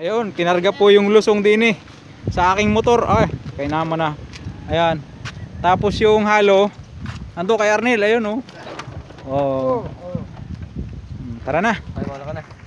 Ayun, kinarga po yung lusong din eh. Sa aking motor. Ay, kay naman na. Ayan. Tapos yung halo, ando kay Arnel, ayun oh. Oh. Hmm, Tara na. Ay, wala ka na.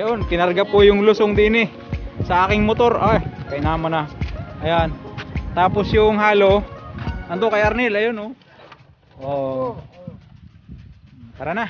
Ayun, kinarga po yung lusong din eh. Sa aking motor. Ay, kay naman na. Ayan. Tapos yung halo, ando kay Arnel, ayun oh. Oh. Tara na.